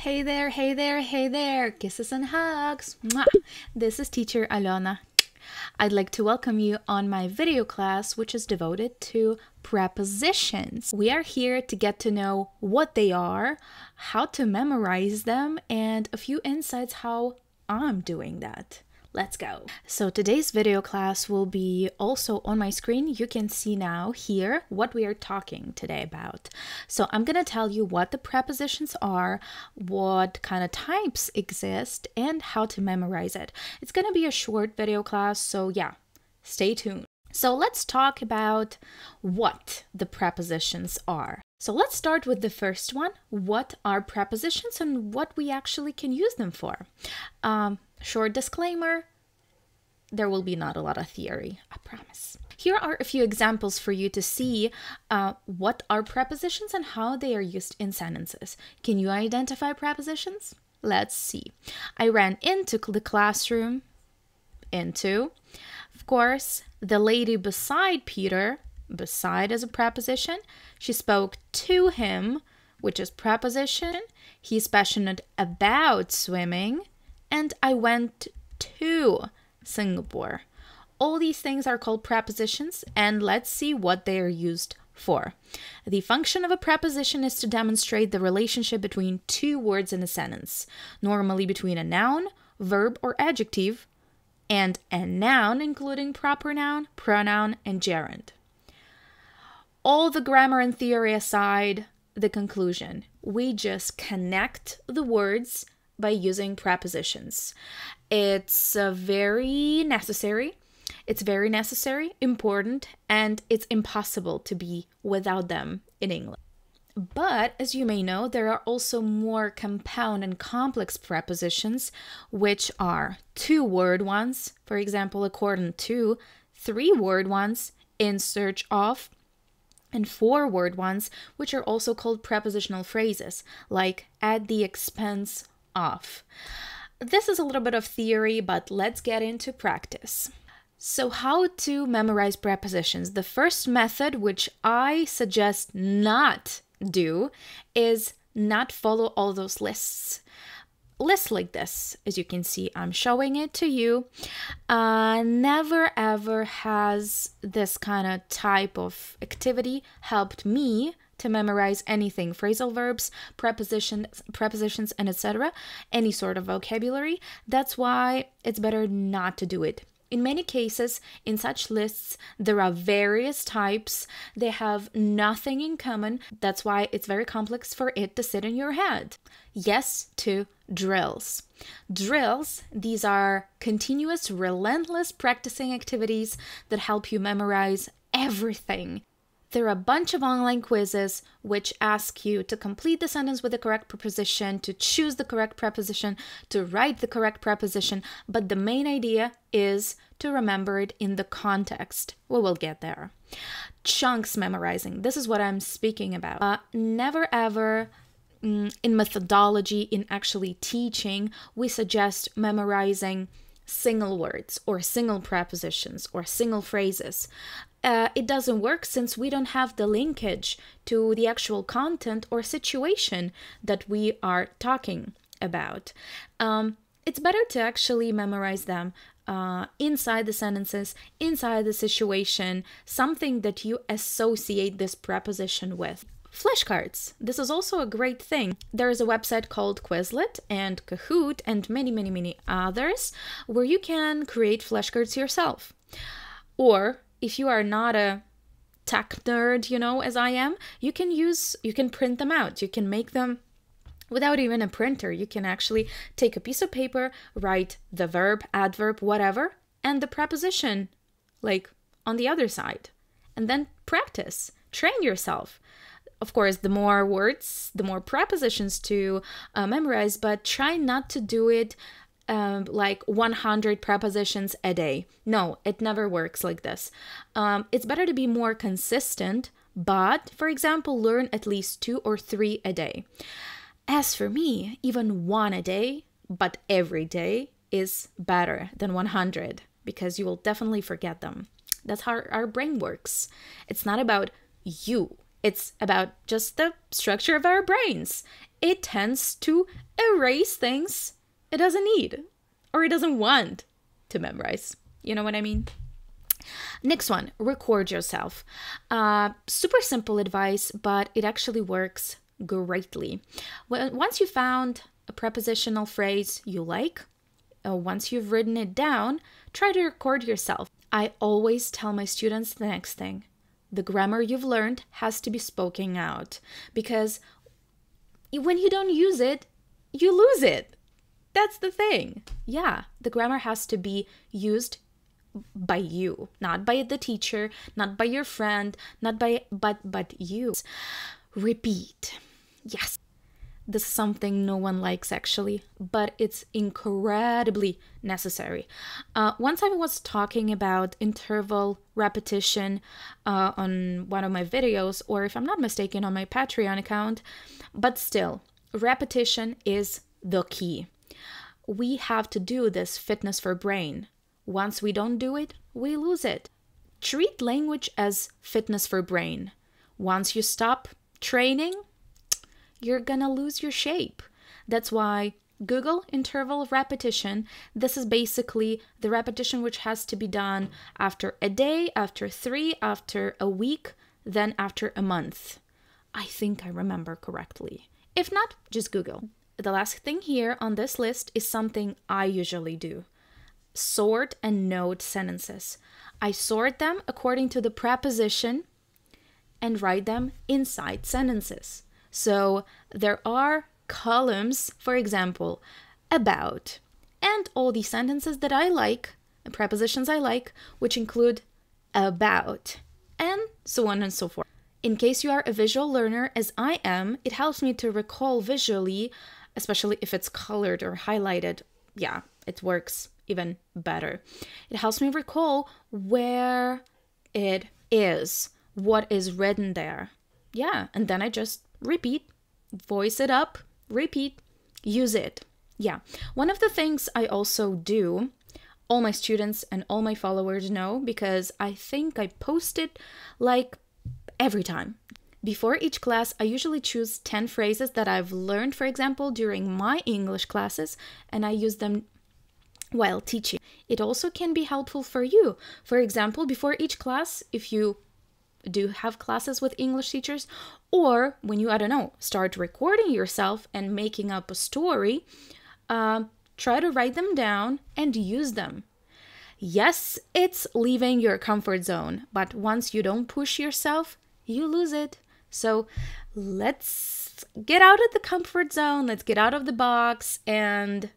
Hey there, hey there, hey there. Kisses and hugs. Mwah. This is teacher Aliona. I'd like to welcome you on my video class, which is devoted to prepositions. We are here to get to know what they are, how to memorize them, and a few insights how I'm doing that. Let's go. So today's video class will be also on my screen. You can see now here what we are talking today about. So I'm going to tell you what the prepositions are, what kind of types exist, and how to memorize it. It's going to be a short video class, so yeah, stay tuned. So let's talk about what the prepositions are. So let's start with the first one. What are prepositions and what we actually can use them for? Um, short disclaimer there will be not a lot of theory, I promise. Here are a few examples for you to see uh, what are prepositions and how they are used in sentences. Can you identify prepositions? Let's see. I ran into the classroom, into. Of course, the lady beside Peter, beside is a preposition. She spoke to him, which is preposition. He's passionate about swimming and I went to Singapore. All these things are called prepositions, and let's see what they are used for. The function of a preposition is to demonstrate the relationship between two words in a sentence, normally between a noun, verb, or adjective, and a noun, including proper noun, pronoun, and gerund. All the grammar and theory aside, the conclusion we just connect the words by using prepositions. It's uh, very necessary. It's very necessary, important, and it's impossible to be without them in English. But as you may know, there are also more compound and complex prepositions, which are two word ones, for example, according to, three word ones, in search of, and four word ones, which are also called prepositional phrases, like at the expense off. This is a little bit of theory, but let's get into practice. So, how to memorize prepositions? The first method, which I suggest not do, is not follow all those lists. Lists like this, as you can see, I'm showing it to you. Uh, never ever has this kind of type of activity helped me to memorize anything phrasal verbs prepositions prepositions and etc any sort of vocabulary that's why it's better not to do it in many cases, in such lists, there are various types. They have nothing in common. That's why it's very complex for it to sit in your head. Yes to drills. Drills, these are continuous, relentless practicing activities that help you memorize everything there are a bunch of online quizzes which ask you to complete the sentence with the correct preposition, to choose the correct preposition, to write the correct preposition, but the main idea is to remember it in the context. We will get there. Chunks memorizing. This is what I'm speaking about. Uh, never ever mm, in methodology, in actually teaching, we suggest memorizing single words or single prepositions or single phrases uh, it doesn't work since we don't have the linkage to the actual content or situation that we are talking about. Um, it's better to actually memorize them uh, inside the sentences, inside the situation, something that you associate this preposition with. Flashcards. This is also a great thing. There is a website called Quizlet and Kahoot and many, many, many others where you can create flashcards yourself. Or if you are not a tech nerd, you know, as I am, you can use, you can print them out. You can make them without even a printer. You can actually take a piece of paper, write the verb, adverb, whatever, and the preposition, like on the other side. And then practice, train yourself. Of course, the more words, the more prepositions to uh, memorize, but try not to do it um, like 100 prepositions a day. No, it never works like this. Um, it's better to be more consistent, but for example, learn at least two or three a day. As for me, even one a day, but every day is better than 100 because you will definitely forget them. That's how our brain works. It's not about you, it's about just the structure of our brains. it tends to erase things it doesn't need or it doesn't want to memorize. You know what I mean? Next one, record yourself. Uh, super simple advice, but it actually works greatly. Once you found a prepositional phrase you like, uh, once you've written it down, try to record yourself. I always tell my students the next thing the grammar you've learned has to be spoken out because when you don't use it, you lose it. That's the thing. Yeah, the grammar has to be used by you, not by the teacher, not by your friend, not by but but you. Repeat. Yes. This is something no one likes actually, but it's incredibly necessary. Uh, once I was talking about interval repetition uh, on one of my videos, or if I'm not mistaken, on my Patreon account, but still, repetition is the key. We have to do this fitness for brain. Once we don't do it, we lose it. Treat language as fitness for brain. Once you stop training, you're gonna lose your shape. That's why Google interval repetition. This is basically the repetition which has to be done after a day, after three, after a week, then after a month. I think I remember correctly. If not, just Google. The last thing here on this list is something I usually do sort and note sentences. I sort them according to the preposition and write them inside sentences. So there are columns, for example, about, and all the sentences that I like, prepositions I like, which include about, and so on and so forth. In case you are a visual learner, as I am, it helps me to recall visually, especially if it's colored or highlighted. Yeah, it works even better. It helps me recall where it is, what is written there. Yeah, and then I just repeat, voice it up, repeat, use it. Yeah. One of the things I also do, all my students and all my followers know because I think I post it like every time. Before each class, I usually choose 10 phrases that I've learned, for example, during my English classes, and I use them while teaching. It also can be helpful for you. For example, before each class, if you do have classes with English teachers, or when you, I don't know, start recording yourself and making up a story, uh, try to write them down and use them. Yes, it's leaving your comfort zone, but once you don't push yourself, you lose it. So let's get out of the comfort zone, let's get out of the box and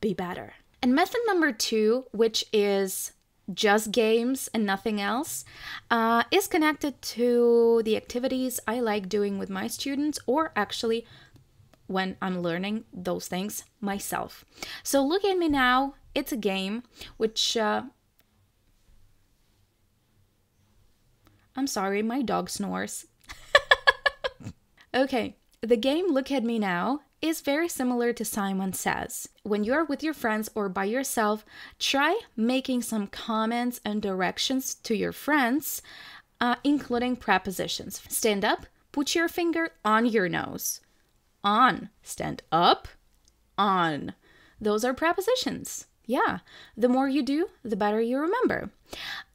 be better. And method number two, which is just games and nothing else, uh, is connected to the activities I like doing with my students, or actually when I'm learning those things myself. So look at me now. It's a game which. Uh, I'm sorry, my dog snores. okay, the game Look at Me Now is very similar to Simon Says. When you're with your friends or by yourself, try making some comments and directions to your friends, uh, including prepositions. Stand up, put your finger on your nose. On. Stand up, on. Those are prepositions. Yeah, the more you do, the better you remember.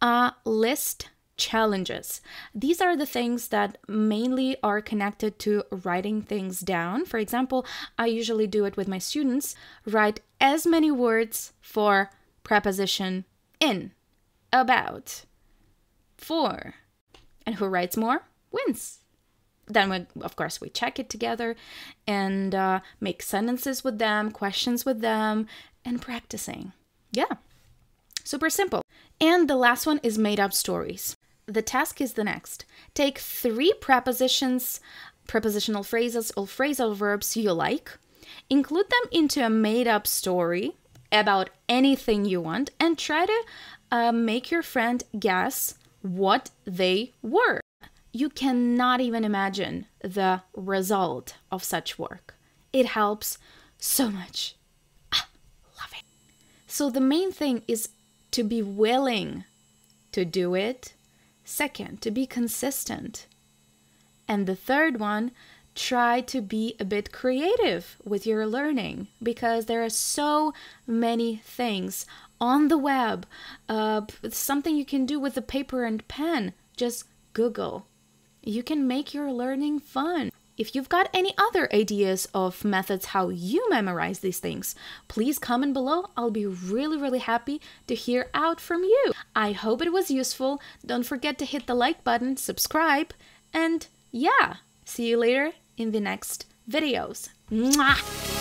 Uh, list challenges. These are the things that mainly are connected to writing things down. For example, I usually do it with my students write as many words for preposition in, about, for. And who writes more wins. Then, we, of course, we check it together and uh, make sentences with them, questions with them, and practicing. Yeah, super simple. And the last one is made up stories the task is the next. Take three prepositions, prepositional phrases, or phrasal verbs you like, include them into a made up story about anything you want, and try to uh, make your friend guess what they were. You cannot even imagine the result of such work. It helps so much. Ah, love it. So, the main thing is to be willing to do it Second, to be consistent. And the third one, try to be a bit creative with your learning because there are so many things on the web. Uh, something you can do with a paper and pen. Just Google. You can make your learning fun. If you've got any other ideas of methods how you memorize these things, please comment below. I'll be really, really happy to hear out from you. I hope it was useful. Don't forget to hit the like button, subscribe, and yeah, see you later in the next videos. Mwah!